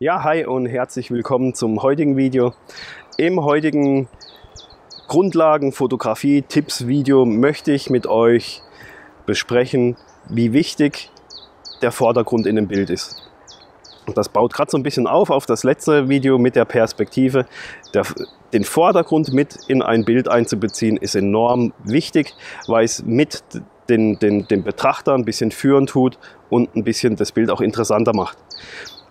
Ja, hi und herzlich willkommen zum heutigen Video. Im heutigen Grundlagen-Fotografie-Tipps-Video möchte ich mit euch besprechen, wie wichtig der Vordergrund in dem Bild ist. Und das baut gerade so ein bisschen auf auf das letzte Video mit der Perspektive. Der, den Vordergrund mit in ein Bild einzubeziehen ist enorm wichtig, weil es mit den, den, den Betrachter ein bisschen führen tut und ein bisschen das Bild auch interessanter macht.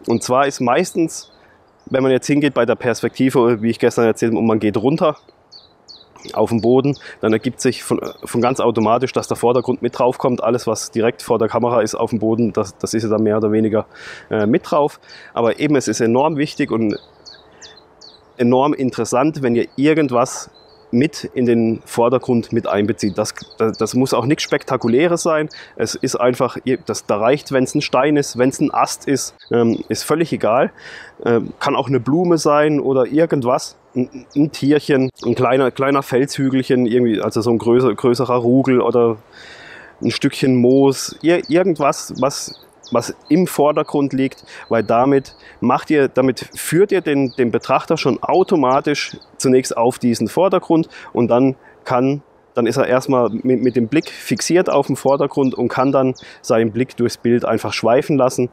Und zwar ist meistens, wenn man jetzt hingeht bei der Perspektive, wie ich gestern erzählt habe, und man geht runter auf den Boden, dann ergibt sich von, von ganz automatisch, dass der Vordergrund mit drauf kommt. Alles, was direkt vor der Kamera ist auf dem Boden, das, das ist ja dann mehr oder weniger äh, mit drauf. Aber eben, es ist enorm wichtig und enorm interessant, wenn ihr irgendwas mit in den Vordergrund mit einbezieht. Das, das, muss auch nichts Spektakuläres sein. Es ist einfach, das, da reicht, wenn es ein Stein ist, wenn es ein Ast ist, ähm, ist völlig egal. Ähm, kann auch eine Blume sein oder irgendwas. Ein, ein, Tierchen, ein kleiner, kleiner Felshügelchen, irgendwie, also so ein größer, größerer Rugel oder ein Stückchen Moos, ir irgendwas, was was im Vordergrund liegt, weil damit macht ihr, damit führt ihr den, den Betrachter schon automatisch zunächst auf diesen Vordergrund und dann kann dann ist er erstmal mit, mit, dem Blick fixiert auf dem Vordergrund und kann dann seinen Blick durchs Bild einfach schweifen lassen.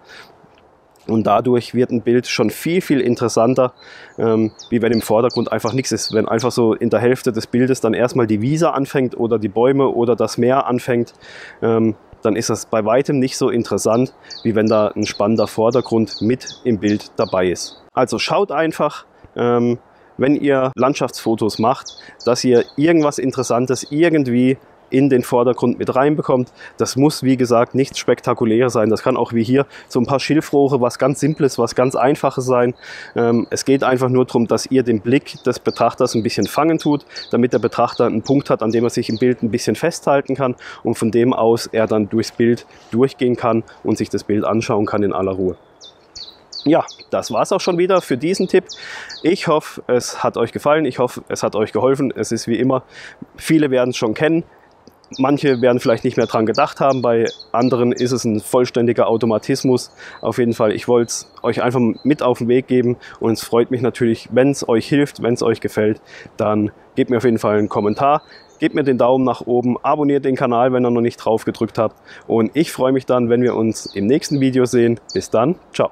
Und dadurch wird ein Bild schon viel, viel interessanter, ähm, wie wenn im Vordergrund einfach nichts ist. Wenn einfach so in der Hälfte des Bildes dann erstmal die Wiese anfängt oder die Bäume oder das Meer anfängt, ähm, dann ist das bei weitem nicht so interessant, wie wenn da ein spannender Vordergrund mit im Bild dabei ist. Also schaut einfach, ähm, wenn ihr Landschaftsfotos macht, dass ihr irgendwas Interessantes irgendwie in den Vordergrund mit reinbekommt. Das muss, wie gesagt, nichts Spektakuläres sein. Das kann auch wie hier so ein paar Schilfrohre, was ganz Simples, was ganz Einfaches sein. Ähm, es geht einfach nur darum, dass ihr den Blick des Betrachters ein bisschen fangen tut, damit der Betrachter einen Punkt hat, an dem er sich im Bild ein bisschen festhalten kann und von dem aus er dann durchs Bild durchgehen kann und sich das Bild anschauen kann in aller Ruhe. Ja, das war es auch schon wieder für diesen Tipp. Ich hoffe, es hat euch gefallen. Ich hoffe, es hat euch geholfen. Es ist wie immer, viele werden es schon kennen. Manche werden vielleicht nicht mehr dran gedacht haben, bei anderen ist es ein vollständiger Automatismus. Auf jeden Fall, ich wollte es euch einfach mit auf den Weg geben und es freut mich natürlich, wenn es euch hilft, wenn es euch gefällt, dann gebt mir auf jeden Fall einen Kommentar, gebt mir den Daumen nach oben, abonniert den Kanal, wenn ihr noch nicht drauf gedrückt habt und ich freue mich dann, wenn wir uns im nächsten Video sehen. Bis dann, ciao.